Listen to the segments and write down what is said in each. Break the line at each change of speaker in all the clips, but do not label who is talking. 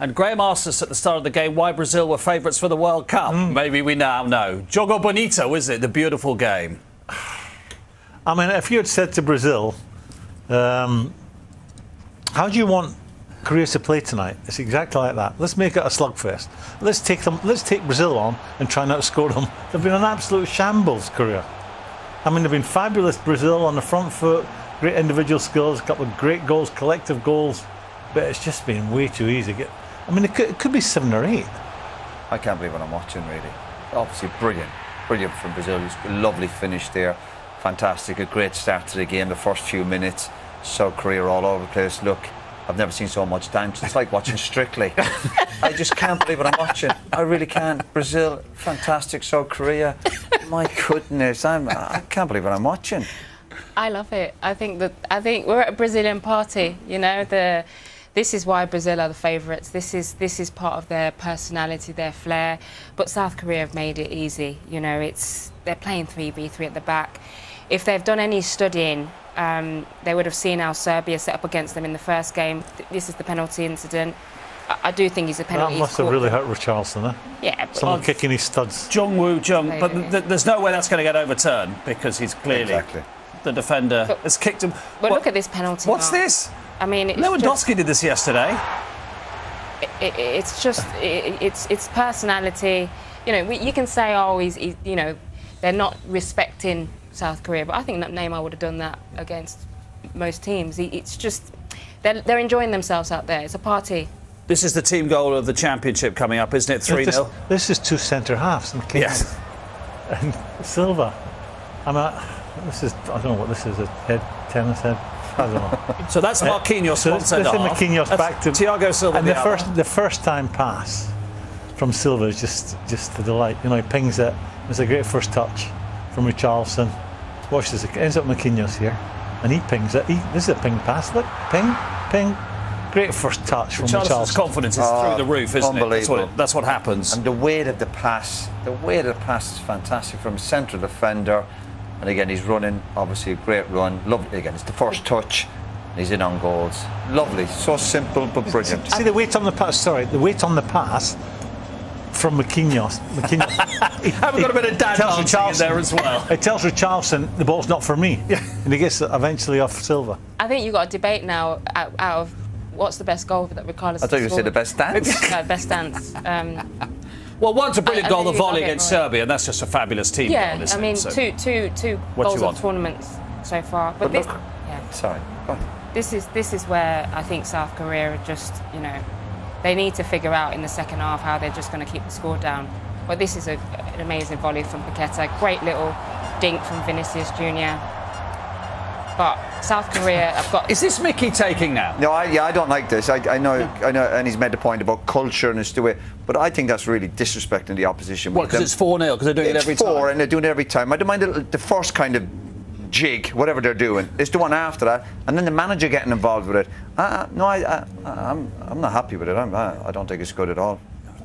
And Graham asked us at the start of the game why Brazil were favourites for the World Cup.
Hmm.
Maybe we now know. Jogo bonito, is it? The beautiful game.
I mean, if you had said to Brazil, um, how do you want Korea to play tonight? It's exactly like that. Let's make it a slugfest. Let's take them. Let's take Brazil on and try not to score them. They've been an absolute shambles, Korea. I mean, they've been fabulous. Brazil on the front foot, great individual skills, a couple of great goals, collective goals, but it's just been way too easy. Get- I mean, it could, it could be seven or eight.
I can't believe what I'm watching, really. Obviously, brilliant. Brilliant from Brazil. It's a lovely finish there. Fantastic. A great start to the game, the first few minutes. So Korea all over the place. Look, I've never seen so much dance. It's like watching Strictly. I just can't believe what I'm watching. I really can't. Brazil, fantastic. So Korea, my goodness, I'm, I can't believe what I'm watching.
I love it. I think that I think we're at a Brazilian party. You know, the this is why Brazil are the favourites. This is this is part of their personality, their flair. But South Korea have made it easy. You know, it's they're playing three v three at the back. If they've done any studying, um, they would have seen how Serbia set up against them in the first game. This is the penalty incident. I, I do think he's a penalty.
That must have really hurt Richarlison, eh?
Yeah, but
Someone kicking his studs.
Jung Woo-young. But
Maybe.
th- there's no way that's going to get overturned because he's clearly
Exactly.
The defender
But-
has kicked him.
but
What-
look at this penalty.
What's
mark.
this?
I mean, it's
Lewandowski
just-
did this yesterday.
it, it's just it, it's it's personality. You know, we, you can say, oh, he's, he, you know, they're not respecting South Korea, but I think that Neymar would have done that against most teams. He, it's just they're, they're enjoying themselves out there. It's a party.
This is the team goal of the championship coming up, isn't it? 3
This,
0.
this is two centre halves and King
Yes.
and Silva. I mean, I- this is I don't know what this is a head tennis head. I don't know.
So that's uh, Marquinhos,
So
one
this is. Marquinhos
That's
back to
Thiago Silva.
and the
the other.
first the first time pass from Silva is just just a delight. You know, he pings it. It's a great first touch from Richarlison. Watch this. It ends up Marquinhos here, and he pings it. He, this is a ping pass. Look, ping, ping. Great first touch from Richarlison's
confidence is
Oh,
through the roof, isn't it? That's what,
unbelievable.
it, that's what happens.
And the weight of the pass, the weight of the pass is fantastic from central defender. And again, he's running, obviously a great run. Lovely again, it's the first touch. He's in on goals. Lovely, so simple but brilliant.
See the weight on the pass. Sorry, the weight on the pass from Marquinhos. Marquinhos.
Haven't got a bit of dad
tells
dancing in
Richarlison-
there as well.
It tells Richarlison the ball's not for me, yeah. and he gets eventually off Silva.
I think you've got a debate now out, out of what's the best goal that Ricardo.
I thought you were going to say the best dance.
no, best dance. Um,
Well, one's a brilliant
I- I
goal, the volley against. Serbia, and that's just a fabulous team
yeah,
goal,
I mean?
So-
two, two, two
What do you
goals of tournaments so far. But,
But
this,
look-
yeah.
Sorry,
this is this is where I think South Korea are just you know they need to figure out in the second half how they're just going to keep the score down. But this is a, an amazing volley from Paqueta, great little dink from Vinicius Junior. But South Korea, I've got
Is this Mickey taking now?
No, I, yeah, I don't like this. I, I know, I know, and he's made the point about culture and it's the way, but I think that's really disrespecting the opposition.
What, because it's 4 0, because they're doing
It's
it every
four,
time?
and they're doing it every time. I don't mind the, the first kind of jig, whatever they're doing. It's the one after that, and then the manager getting involved with it. Uh, no, I, I, I'm, I'm not happy with it. I'm, I, I don't think it's good at all.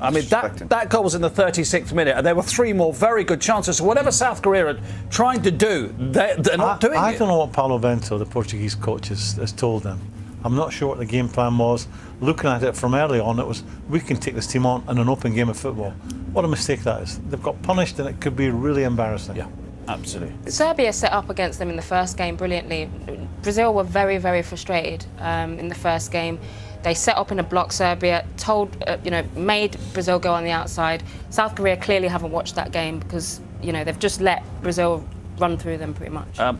I mean, that, that goal was in the 36th minute, and there were three more very good chances. So, whatever South Korea are trying to do, they're, they're not
I,
doing
I
it.
don't know what Paulo Bento, the Portuguese coach, has, has told them. I'm not sure what the game plan was. Looking at it from early on, it was we can take this team on in an open game of football. What a mistake that is. They've got punished, and it could be really embarrassing.
Yeah, absolutely.
Serbia set up against them in the first game brilliantly. Brazil were very, very frustrated um, in the first game. They set up in a block. Serbia told, uh, you know, made Brazil go on the outside. South Korea clearly haven't watched that game because, you know, they've just let Brazil run through them pretty much.
Um,